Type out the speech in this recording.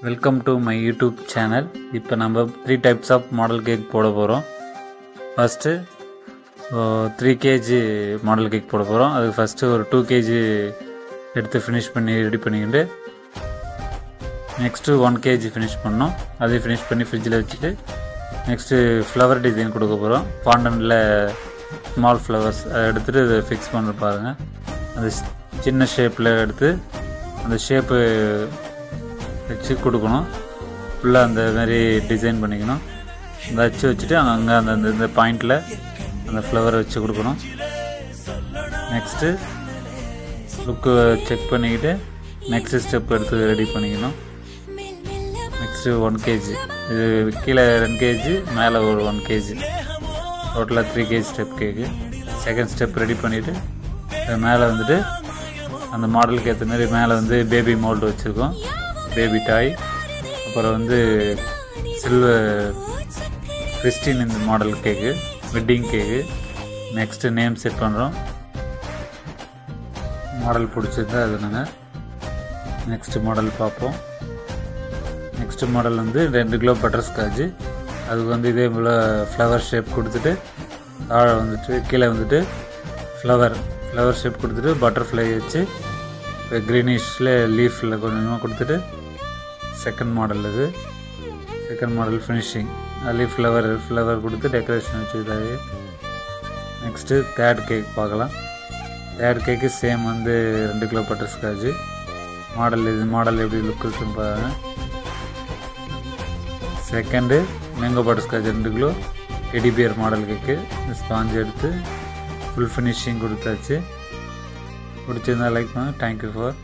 Welcome to my YouTube channel இப்போ நம்ம three types of model cake போட போகிறோம் first three KG model cake போட போகிறோம் அதுக்கு ஃபஸ்ட்டு ஒரு டூ கேஜி எடுத்து ஃபினிஷ் பண்ணி ரெடி பண்ணிக்கிட்டு நெக்ஸ்ட்டு ஒன் கேஜி ஃபினிஷ் பண்ணோம். அதையும் ஃபினிஷ் பண்ணி ஃப்ரிட்ஜில் வச்சுட்டு நெக்ஸ்ட்டு ஃப்ளவர் டிசைன் கொடுக்க போகிறோம் ஃபாண்டனில் ஸ்மால் ஃப்ளவர்ஸ் அதை எடுத்துகிட்டு இதை ஃபிக்ஸ் பண்ணுற பாருங்கள் அது சின்ன ஷேப்பில் எடுத்து அந்த ஷேப்பு வச்சு கொடுக்கணும். ஃபுல்லாக அந்த மாதிரி டிசைன் பண்ணிக்கணும். இந்த அச்சு வச்சுட்டு அங்கே அந்த இந்த பாயிண்டில் அந்த ஃப்ளவரை வச்சு கொடுக்கணும். நெக்ஸ்ட்டு லுக்கு செக் பண்ணிக்கிட்டு நெக்ஸ்ட் ஸ்டெப் எடுத்து ரெடி பண்ணிக்கணும். நெக்ஸ்ட்டு ஒன் கேஜி இது கீழே ரெண்டு கேஜி மேலே ஒரு ஒன் கேஜி டோட்டலாக three KG step cake second step ready பண்ணிவிட்டு மேலே வந்துட்டு அந்த மாடலுக்கு ஏற்ற மாதிரி மேலே வந்து பேபி மோல்டு வச்சுருக்கோம். பேபி டாய் அப்புறம் வந்து சில்வர் கிறிஸ்டின் இந்த model cake wedding cake next name set பண்ணுறோம் மாடல் பிடிச்சிருந்தா அது நாங்கள் நெக்ஸ்ட்டு மாடல் பார்ப்போம். நெக்ஸ்ட் மாடல் வந்து ரெண்டு கிலோ பட்டர் ஸ்காட்சு அதுக்கு வந்து இதே போல் ஃப்ளவர் ஷேப் கொடுத்துட்டு தாழை வந்துட்டு கீழே வந்துட்டு ஃப்ளவர் ஃப்ளவர் ஷேப் கொடுத்துட்டு பட்டர்ஃப்ளை வச்சு க்ரீனிஷில் லீஃபில் கொஞ்சமாக கொடுத்துட்டு செகண்ட் மாடல் இது. செகண்ட் மாடல் ஃபினிஷிங் அதுலேயும் ஃப்ளவர் ஃப்ளவர் கொடுத்து டெக்கரேஷன் வச்சு இதாகி நெக்ஸ்ட்டு தேர்ட் கேக் பார்க்கலாம். தேர்ட் கேக்கு சேம் வந்து ரெண்டு கிலோ பட்டர் ஸ்காட்சு மாடல் இது மாடல் எப்படி லுக் இருக்குன்னு பாருங்க. செகண்டு மேங்கோ பட்டர் ஸ்காட்ச் ரெண்டு கிலோ. எடிபியர் மாடல் கேக்கு ஸ்பாஞ்ச் எடுத்து ஃபுல் ஃபினிஷிங் கொடுத்தாச்சு. பிடிச்சிருந்தா லைக் பண்ணுங்கள் தேங்க்யூ ஃபார்